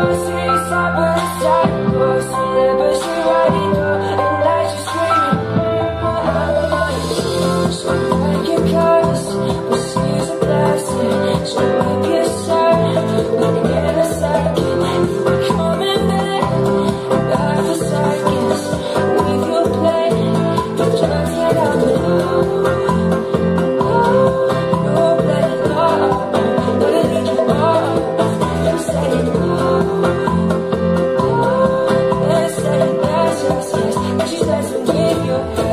Oh. Lord.